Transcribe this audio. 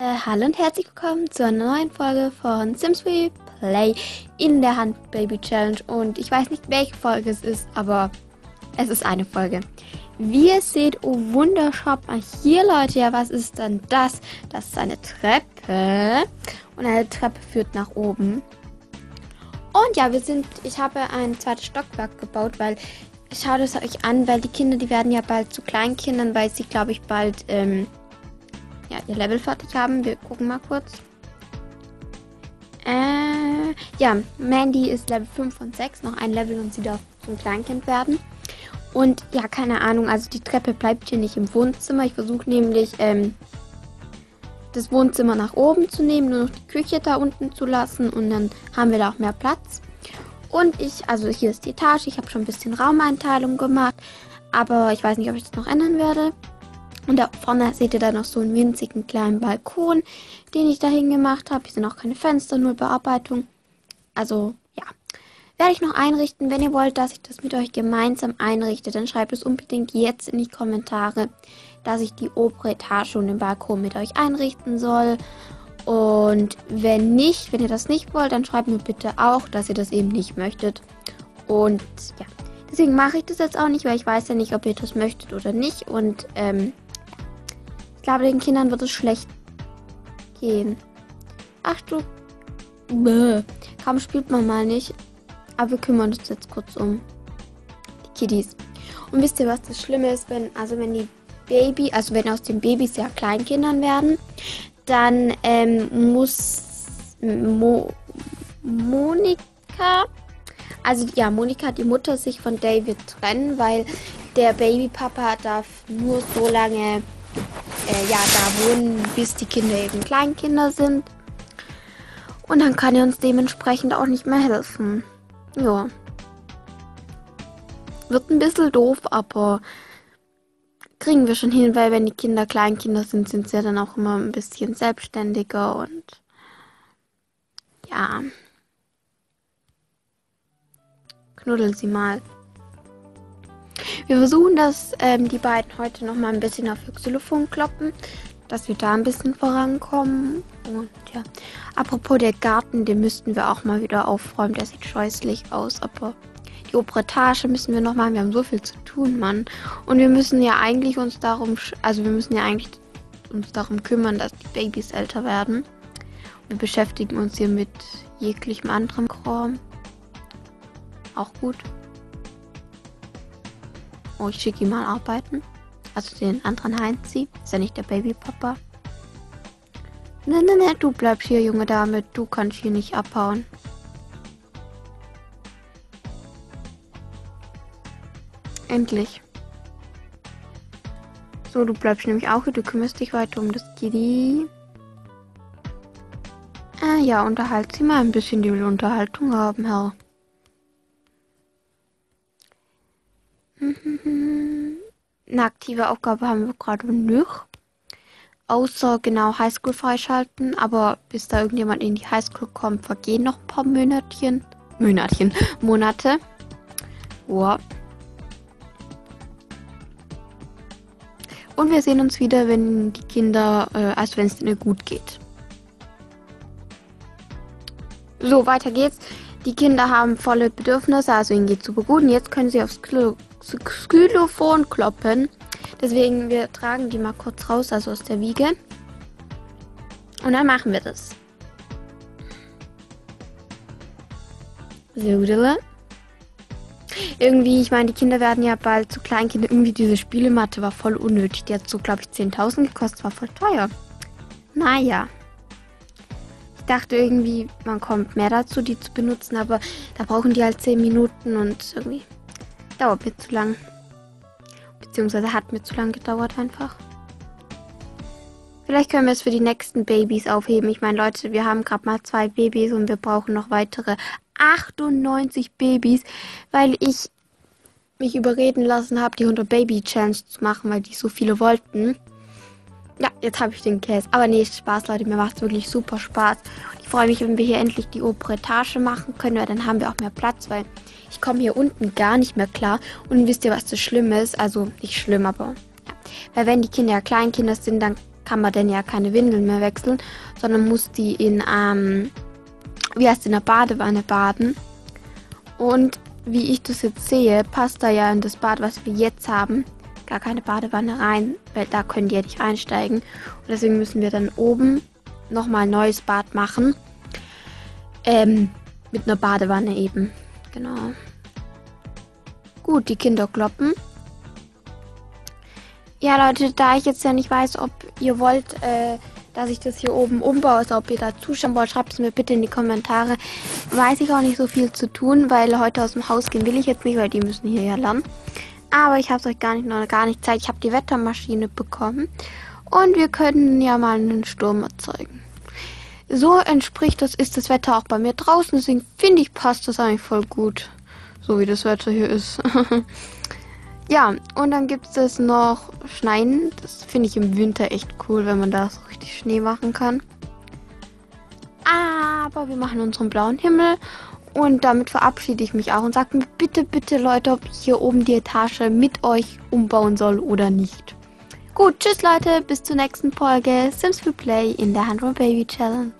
Äh, hallo und herzlich willkommen zu einer neuen Folge von Sims We Play in der Hand Baby Challenge. Und ich weiß nicht, welche Folge es ist, aber es ist eine Folge. Wie ihr seht, oh Wunder, schaut mal hier, Leute. Ja, was ist denn das? Das ist eine Treppe. Und eine Treppe führt nach oben. Und ja, wir sind, ich habe ein zweites Stockwerk gebaut, weil, schaut es euch an, weil die Kinder, die werden ja bald zu Kleinkindern, weil sie, glaube ich, bald, ähm, ja, ihr Level fertig haben. Wir gucken mal kurz. Äh, ja, Mandy ist Level 5 von 6, noch ein Level und sie darf zum Kleinkind werden. Und ja, keine Ahnung, also die Treppe bleibt hier nicht im Wohnzimmer. Ich versuche nämlich ähm, das Wohnzimmer nach oben zu nehmen, nur noch die Küche da unten zu lassen und dann haben wir da auch mehr Platz. Und ich, also hier ist die Etage, ich habe schon ein bisschen Raumeinteilung gemacht, aber ich weiß nicht, ob ich das noch ändern werde. Und da vorne seht ihr dann noch so einen winzigen kleinen Balkon, den ich dahin gemacht habe. Hier sind auch keine Fenster, nur Bearbeitung. Also ja, werde ich noch einrichten. Wenn ihr wollt, dass ich das mit euch gemeinsam einrichte, dann schreibt es unbedingt jetzt in die Kommentare, dass ich die obere Etage und den Balkon mit euch einrichten soll. Und wenn nicht, wenn ihr das nicht wollt, dann schreibt mir bitte auch, dass ihr das eben nicht möchtet. Und ja, deswegen mache ich das jetzt auch nicht, weil ich weiß ja nicht, ob ihr das möchtet oder nicht. Und ähm, glaube, den Kindern wird es schlecht gehen. Ach du. Bäh. Kaum spielt man mal nicht. Aber wir kümmern uns jetzt kurz um die Kiddies. Und wisst ihr, was das Schlimme ist, wenn, also wenn die Baby, also wenn aus den Babys ja Kleinkindern werden, dann ähm, muss Mo Monika, also ja, Monika, die Mutter, sich von David trennen, weil der Babypapa darf nur so lange äh, ja, da wohnen, bis die Kinder eben Kleinkinder sind. Und dann kann er uns dementsprechend auch nicht mehr helfen. Ja. Wird ein bisschen doof, aber kriegen wir schon hin, weil wenn die Kinder Kleinkinder sind, sind sie ja dann auch immer ein bisschen selbstständiger und ja. Knuddeln sie mal. Wir versuchen, dass ähm, die beiden heute noch mal ein bisschen auf Xylophon kloppen, dass wir da ein bisschen vorankommen. Und ja, apropos der Garten, den müssten wir auch mal wieder aufräumen. Der sieht scheußlich aus, aber die obere müssen wir noch machen. Wir haben so viel zu tun, Mann. Und wir müssen ja eigentlich uns darum, also wir müssen ja eigentlich uns darum kümmern, dass die Babys älter werden. Wir beschäftigen uns hier mit jeglichem anderen Kram. Auch gut. Oh, ich schicke ihn mal arbeiten. Also den anderen Heinzi. Ist ja nicht der Babypapa. Ne, ne, ne, du bleibst hier, junge Dame. Du kannst hier nicht abhauen. Endlich. So, du bleibst nämlich auch hier. Du kümmerst dich weiter um das Kitty. Ah ja, unterhalt sie mal ein bisschen. Die will Unterhaltung haben, Herr. Eine aktive Aufgabe haben wir gerade nicht. Außer genau Highschool freischalten. Aber bis da irgendjemand in die Highschool kommt, vergehen noch ein paar Monatchen. Monatchen. Monate. Wow. Und wir sehen uns wieder, wenn die Kinder, äh, also wenn es ihnen gut geht. So, weiter geht's. Die Kinder haben volle Bedürfnisse, also ihnen geht super gut. Und jetzt können sie aufs Xylophon kloppen. Deswegen, wir tragen die mal kurz raus, also aus der Wiege. Und dann machen wir das. So, irgendwie, ich meine, die Kinder werden ja bald zu Kleinkinder. Irgendwie diese Spielematte war voll unnötig. Die hat so, glaube ich, 10.000 gekostet. War voll teuer. Naja. Ich dachte irgendwie, man kommt mehr dazu, die zu benutzen. Aber da brauchen die halt 10 Minuten und irgendwie dauert mir zu lang. Beziehungsweise hat mir zu lang gedauert einfach. Vielleicht können wir es für die nächsten Babys aufheben. Ich meine, Leute, wir haben gerade mal zwei Babys und wir brauchen noch weitere 98 Babys, weil ich mich überreden lassen habe, die 100 Baby Challenge zu machen, weil die so viele wollten. Ja, jetzt habe ich den Käse. Aber nee, Spaß, Leute. Mir macht es wirklich super Spaß. Und ich freue mich, wenn wir hier endlich die obere Etage machen können, weil dann haben wir auch mehr Platz, weil ich komme hier unten gar nicht mehr klar. Und wisst ihr, was das Schlimme ist? Also nicht schlimm, aber ja. Weil wenn die Kinder ja Kleinkinder sind, dann kann man denn ja keine Windeln mehr wechseln, sondern muss die in, ähm, wie heißt in der Badewanne baden. Und wie ich das jetzt sehe, passt da ja in das Bad, was wir jetzt haben, gar keine Badewanne rein, weil da können die ja nicht reinsteigen. Und deswegen müssen wir dann oben nochmal ein neues Bad machen. Ähm, mit einer Badewanne eben. Genau. Gut, die Kinder kloppen. Ja, Leute, da ich jetzt ja nicht weiß, ob ihr wollt, äh, dass ich das hier oben umbaue, also ob ihr da zuschauen wollt, schreibt es mir bitte in die Kommentare. Weiß ich auch nicht so viel zu tun, weil heute aus dem Haus gehen will ich jetzt nicht, weil die müssen hier ja lernen. Aber ich habe es euch gar nicht noch gar nicht Zeit. Ich habe die Wettermaschine bekommen und wir können ja mal einen Sturm erzeugen. So entspricht das ist das Wetter auch bei mir draußen, deswegen finde ich passt das eigentlich voll gut, so wie das Wetter hier ist. Ja, und dann gibt es noch Schneien. Das finde ich im Winter echt cool, wenn man da so richtig Schnee machen kann. Aber wir machen unseren blauen Himmel. Und damit verabschiede ich mich auch und sage mir bitte, bitte Leute, ob ich hier oben die Etage mit euch umbauen soll oder nicht. Gut, tschüss Leute, bis zur nächsten Folge Sims for Play in der Handroll Baby Challenge.